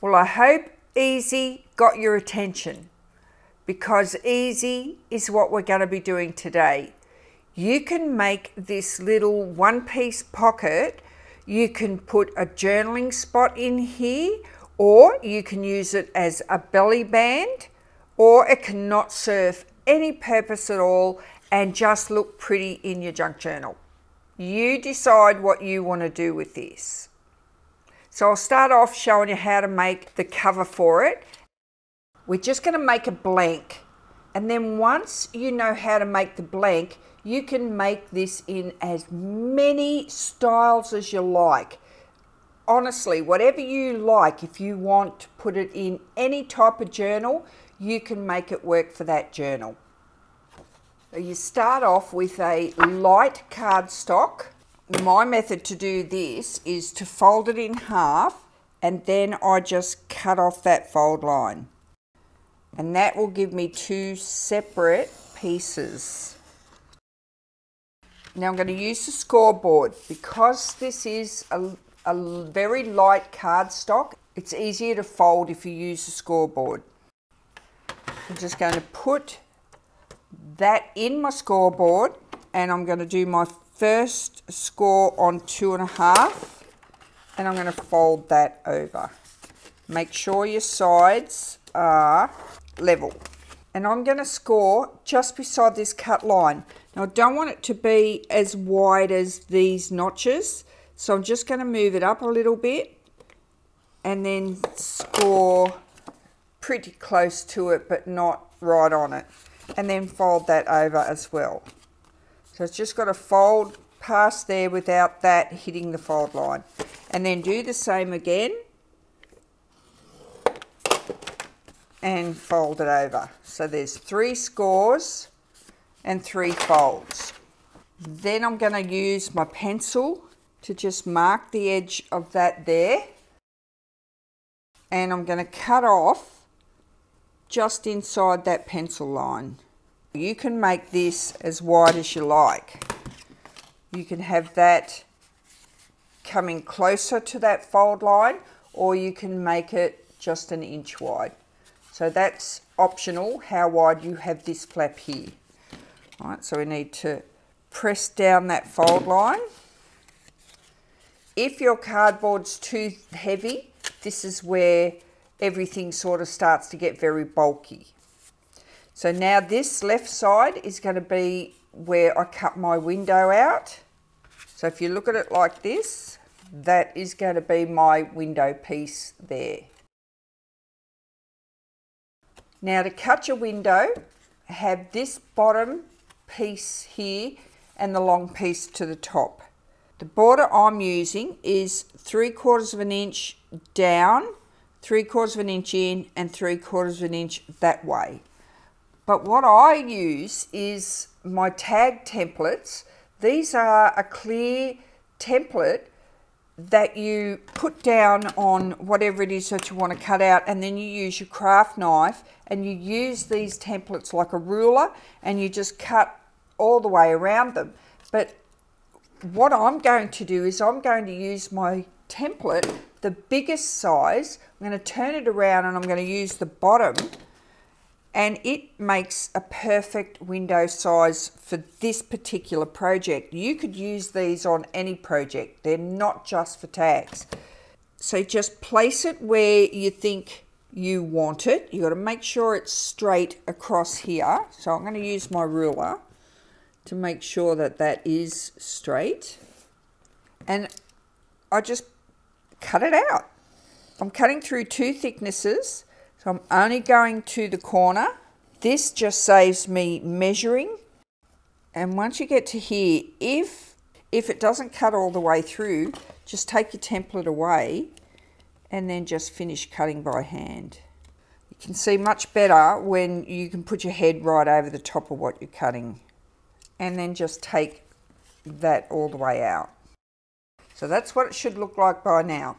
Well, I hope easy got your attention because easy is what we're going to be doing today. You can make this little one piece pocket. You can put a journaling spot in here or you can use it as a belly band or it can not serve any purpose at all and just look pretty in your junk journal. You decide what you want to do with this. So I'll start off showing you how to make the cover for it. We're just going to make a blank and then once you know how to make the blank you can make this in as many styles as you like honestly, whatever you like, if you want to put it in any type of journal, you can make it work for that journal. So you start off with a light cardstock. My method to do this is to fold it in half and then I just cut off that fold line. And that will give me two separate pieces. Now I'm going to use the scoreboard because this is a a very light cardstock. It's easier to fold if you use the scoreboard. I'm just going to put that in my scoreboard and I'm going to do my first score on two and a half and I'm going to fold that over. Make sure your sides are level. And I'm going to score just beside this cut line. Now I don't want it to be as wide as these notches so I'm just going to move it up a little bit and then score pretty close to it but not right on it and then fold that over as well. So it's just got to fold past there without that hitting the fold line and then do the same again and fold it over. So there's three scores and three folds. Then I'm going to use my pencil to just mark the edge of that there and I'm going to cut off just inside that pencil line. You can make this as wide as you like. You can have that coming closer to that fold line or you can make it just an inch wide. So that's optional how wide you have this flap here. All right, so we need to press down that fold line. If your cardboard's too heavy, this is where everything sort of starts to get very bulky. So now this left side is going to be where I cut my window out. So if you look at it like this, that is going to be my window piece there. Now to cut your window, have this bottom piece here and the long piece to the top. The border I'm using is 3 quarters of an inch down, 3 quarters of an inch in and 3 quarters of an inch that way. But what I use is my tag templates. These are a clear template that you put down on whatever it is that you want to cut out and then you use your craft knife and you use these templates like a ruler and you just cut all the way around them. But what I'm going to do is I'm going to use my template, the biggest size. I'm going to turn it around and I'm going to use the bottom and it makes a perfect window size for this particular project. You could use these on any project. They're not just for tags. So just place it where you think you want it. You've got to make sure it's straight across here. So I'm going to use my ruler to make sure that that is straight. And I just cut it out. I'm cutting through two thicknesses, so I'm only going to the corner. This just saves me measuring. And once you get to here, if, if it doesn't cut all the way through, just take your template away and then just finish cutting by hand. You can see much better when you can put your head right over the top of what you're cutting and then just take that all the way out. So that's what it should look like by now.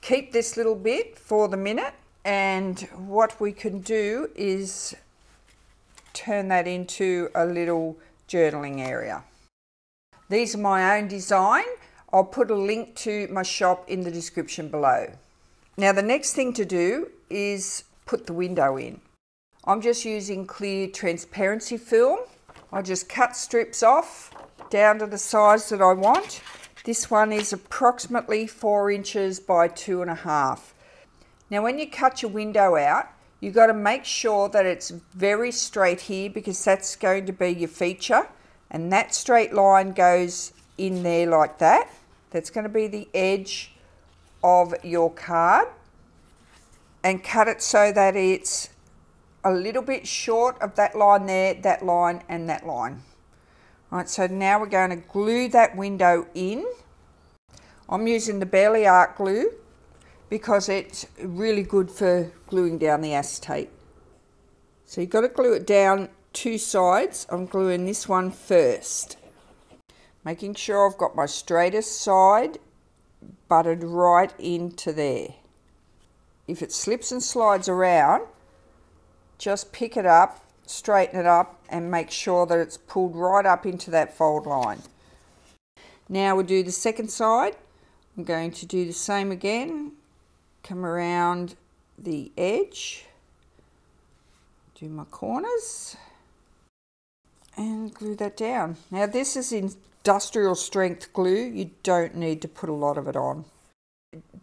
Keep this little bit for the minute and what we can do is turn that into a little journaling area. These are my own design. I'll put a link to my shop in the description below. Now the next thing to do is put the window in. I'm just using clear transparency film. I just cut strips off down to the size that I want. This one is approximately four inches by two and a half. Now when you cut your window out, you've got to make sure that it's very straight here because that's going to be your feature. And that straight line goes in there like that. That's going to be the edge of your card and cut it so that it's a little bit short of that line there, that line and that line. All right, so now we're going to glue that window in. I'm using the Bearly Art glue because it's really good for gluing down the acetate. So you've got to glue it down two sides. I'm gluing this one first. Making sure I've got my straightest side butted right into there. If it slips and slides around, just pick it up, straighten it up and make sure that it's pulled right up into that fold line. Now we'll do the second side. I'm going to do the same again. Come around the edge, do my corners and glue that down. Now this is industrial strength glue. You don't need to put a lot of it on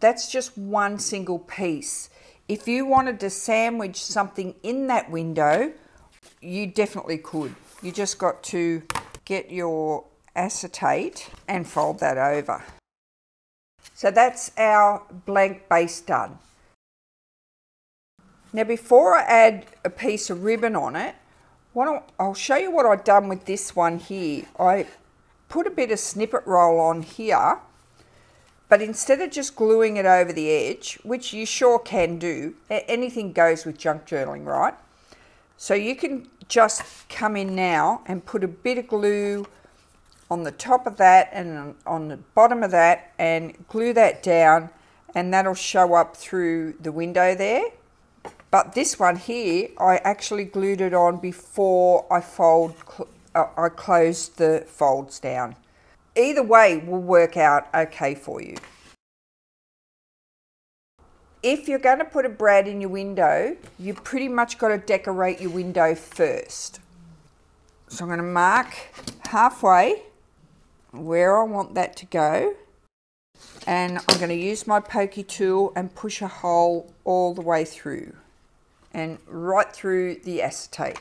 that's just one single piece. If you wanted to sandwich something in that window, you definitely could. You just got to get your acetate and fold that over. So that's our blank base done. Now before I add a piece of ribbon on it, I'll show you what I've done with this one here. I put a bit of snippet roll on here but instead of just gluing it over the edge, which you sure can do, anything goes with junk journaling, right? So you can just come in now and put a bit of glue on the top of that and on the bottom of that and glue that down and that'll show up through the window there. But this one here, I actually glued it on before I fold, uh, I closed the folds down either way will work out okay for you. If you're going to put a brad in your window, you pretty much got to decorate your window first. So I'm going to mark halfway where I want that to go. And I'm going to use my pokey tool and push a hole all the way through and right through the acetate.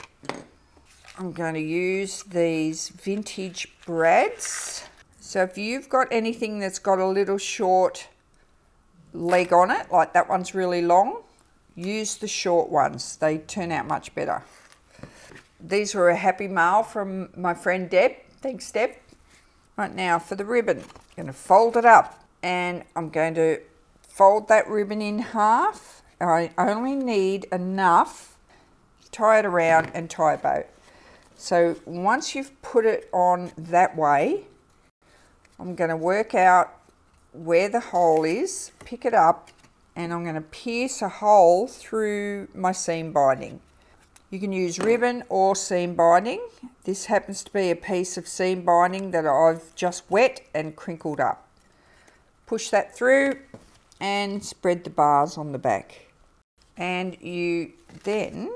I'm going to use these vintage brads. So if you've got anything that's got a little short leg on it, like that one's really long, use the short ones. They turn out much better. These were a happy mail from my friend Deb. Thanks, Deb. Right now for the ribbon, I'm going to fold it up and I'm going to fold that ribbon in half. I only need enough, tie it around and tie a bow. So once you've put it on that way, I'm going to work out where the hole is, pick it up, and I'm going to pierce a hole through my seam binding. You can use ribbon or seam binding. This happens to be a piece of seam binding that I've just wet and crinkled up. Push that through and spread the bars on the back. And you then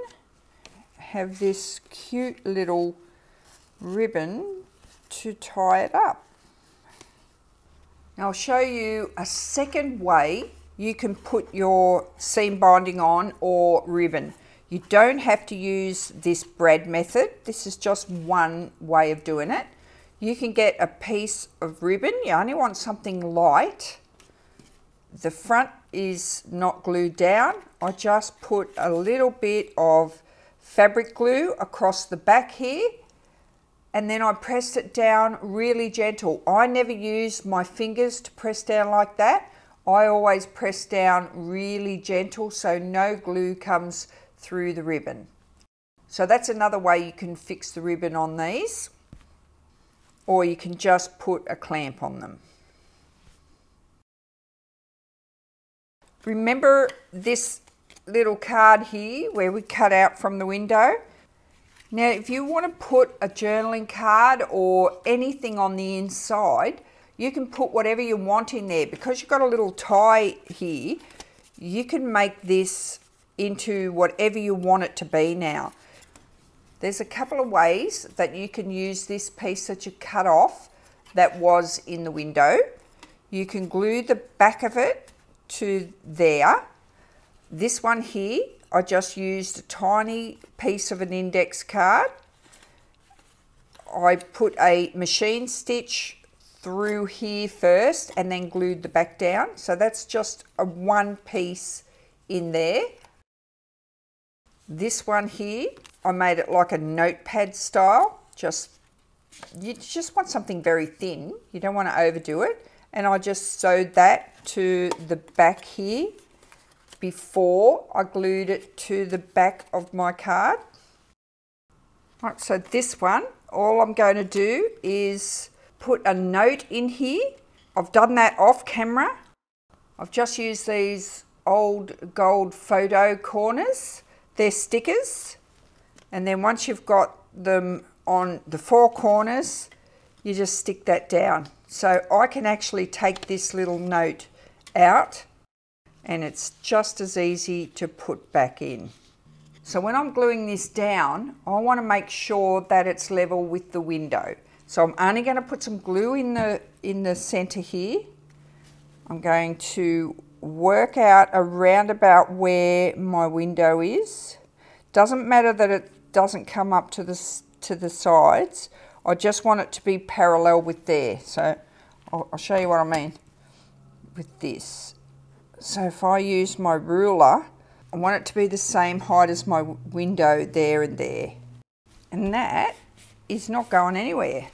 have this cute little ribbon to tie it up. Now I'll show you a second way you can put your seam binding on or ribbon. You don't have to use this brad method. This is just one way of doing it. You can get a piece of ribbon. You only want something light. The front is not glued down. I just put a little bit of fabric glue across the back here and then I pressed it down really gentle. I never use my fingers to press down like that. I always press down really gentle so no glue comes through the ribbon. So that's another way you can fix the ribbon on these or you can just put a clamp on them. Remember this little card here where we cut out from the window? Now, if you want to put a journaling card or anything on the inside, you can put whatever you want in there. Because you've got a little tie here, you can make this into whatever you want it to be now. There's a couple of ways that you can use this piece that you cut off that was in the window. You can glue the back of it to there. This one here, I just used a tiny piece of an index card. I put a machine stitch through here first and then glued the back down. So that's just a one piece in there. This one here, I made it like a notepad style. Just You just want something very thin. You don't want to overdo it. And I just sewed that to the back here before I glued it to the back of my card. Right, so this one, all I'm going to do is put a note in here. I've done that off camera. I've just used these old gold photo corners. They're stickers. And then once you've got them on the four corners, you just stick that down. So I can actually take this little note out and it's just as easy to put back in. So when I'm gluing this down, I want to make sure that it's level with the window. So I'm only going to put some glue in the, in the center here. I'm going to work out around about where my window is. Doesn't matter that it doesn't come up to the, to the sides. I just want it to be parallel with there. So I'll, I'll show you what I mean with this. So if I use my ruler, I want it to be the same height as my window there and there. And that is not going anywhere.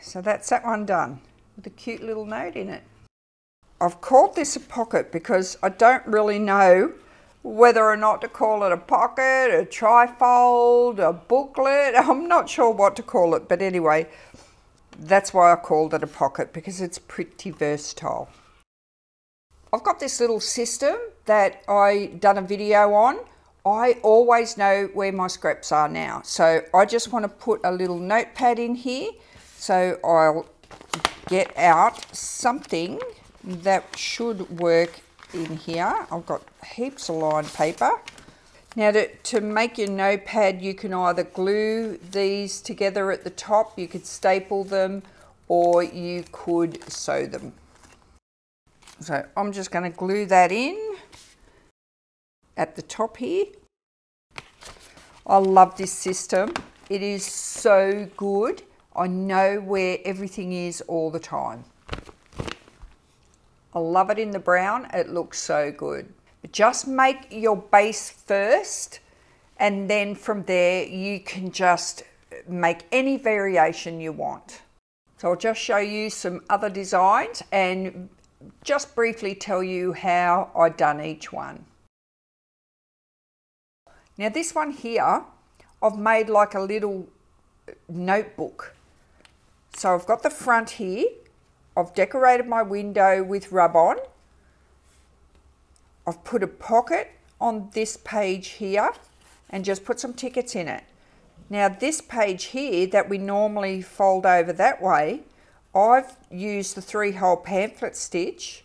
So that's that one done with a cute little note in it. I've called this a pocket because I don't really know whether or not to call it a pocket, a trifold, a booklet. I'm not sure what to call it, but anyway, that's why I called it a pocket because it's pretty versatile. I've got this little system that I done a video on. I always know where my scraps are now. So I just want to put a little notepad in here. So I'll get out something that should work in here. I've got heaps of lined paper. Now to, to make your notepad you can either glue these together at the top, you could staple them or you could sew them. So I'm just going to glue that in at the top here. I love this system. It is so good. I know where everything is all the time. I love it in the brown. It looks so good. But just make your base first and then from there you can just make any variation you want. So I'll just show you some other designs and just briefly tell you how I've done each one. Now this one here, I've made like a little notebook. So I've got the front here, I've decorated my window with rub on. I've put a pocket on this page here and just put some tickets in it. Now this page here that we normally fold over that way, I've used the three hole pamphlet stitch.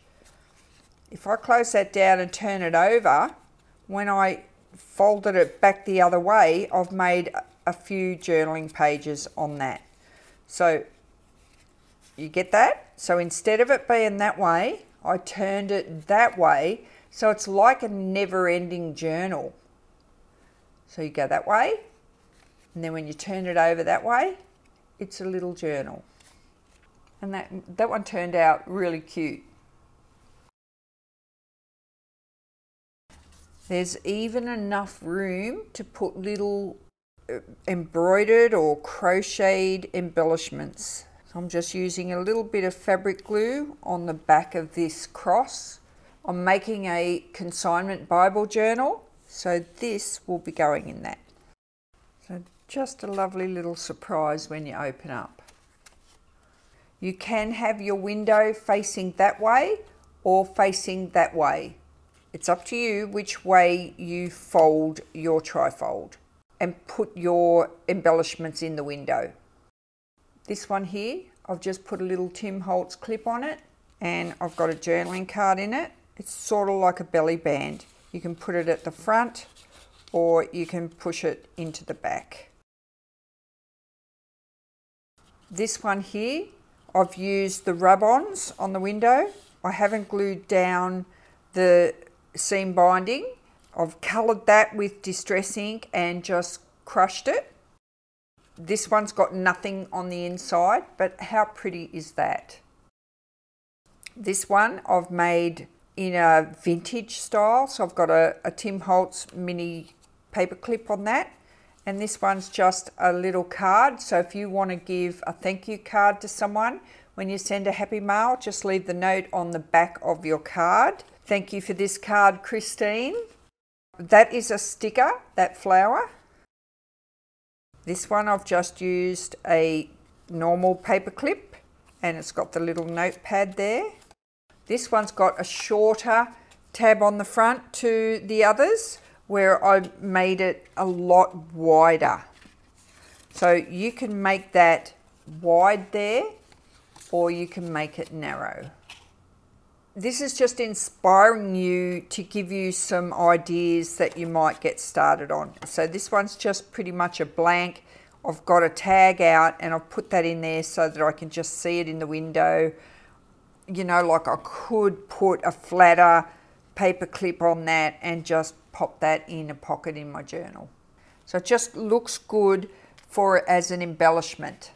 If I close that down and turn it over, when I folded it back the other way, I've made a few journaling pages on that. So you get that? So instead of it being that way, I turned it that way. So it's like a never ending journal. So you go that way, and then when you turn it over that way, it's a little journal. And that, that one turned out really cute. There's even enough room to put little uh, embroidered or crocheted embellishments. So I'm just using a little bit of fabric glue on the back of this cross. I'm making a consignment Bible journal, so this will be going in that. So just a lovely little surprise when you open up. You can have your window facing that way or facing that way. It's up to you which way you fold your trifold and put your embellishments in the window. This one here, I've just put a little Tim Holtz clip on it and I've got a journaling card in it It's sort of like a belly band. You can put it at the front or you can push it into the back. This one here, I've used the rub-ons on the window. I haven't glued down the seam binding. I've coloured that with Distress ink and just crushed it. This one's got nothing on the inside, but how pretty is that? This one I've made in a vintage style. So I've got a, a Tim Holtz mini paper clip on that. And this one's just a little card. So if you want to give a thank you card to someone, when you send a happy mail, just leave the note on the back of your card. Thank you for this card, Christine. That is a sticker, that flower. This one I've just used a normal paper clip and it's got the little notepad there. This one's got a shorter tab on the front to the others where I made it a lot wider. So you can make that wide there or you can make it narrow. This is just inspiring you to give you some ideas that you might get started on. So this one's just pretty much a blank. I've got a tag out and I've put that in there so that I can just see it in the window you know, like I could put a flatter paper clip on that and just pop that in a pocket in my journal. So it just looks good for as an embellishment.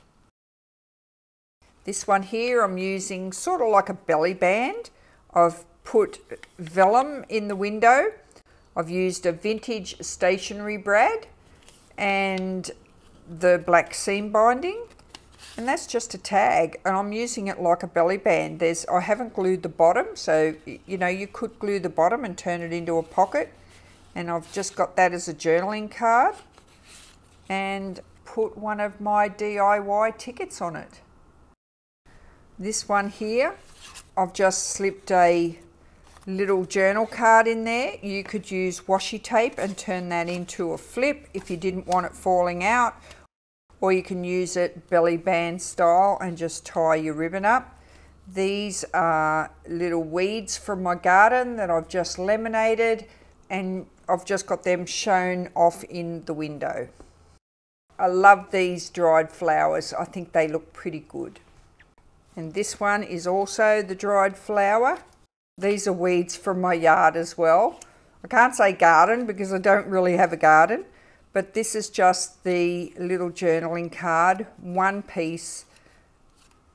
This one here I'm using sort of like a belly band. I've put vellum in the window. I've used a vintage stationery brad and the black seam binding and that's just a tag and I'm using it like a belly band. There's I haven't glued the bottom so you know you could glue the bottom and turn it into a pocket and I've just got that as a journaling card and put one of my DIY tickets on it. This one here I've just slipped a little journal card in there. You could use washi tape and turn that into a flip if you didn't want it falling out or you can use it belly band style and just tie your ribbon up. These are little weeds from my garden that I've just laminated and I've just got them shown off in the window. I love these dried flowers. I think they look pretty good. And this one is also the dried flower. These are weeds from my yard as well. I can't say garden because I don't really have a garden but this is just the little journaling card, one piece,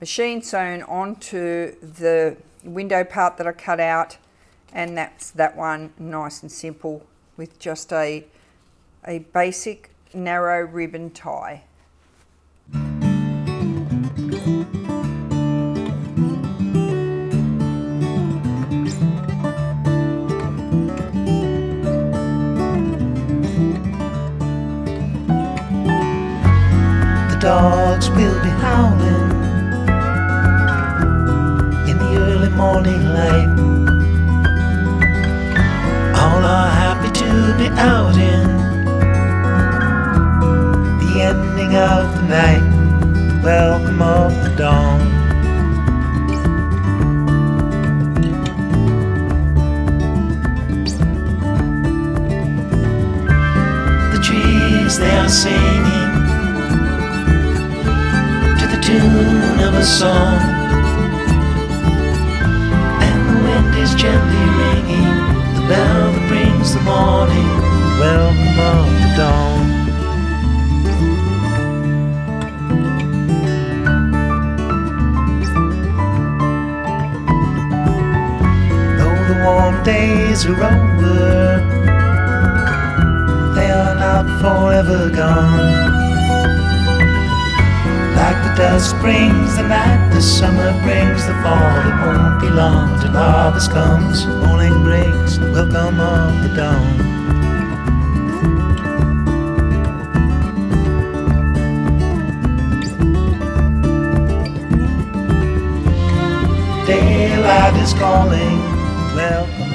machine sewn onto the window part that I cut out and that's that one nice and simple with just a, a basic narrow ribbon tie. Dogs will be howling in the early morning light. All are happy to be out in the ending of the night, welcome of the dawn. Over They are not forever gone like the dusk brings the night, the summer brings the fall. It won't be long till harvest comes. Morning breaks, the welcome of the dawn. Daylight is calling, welcome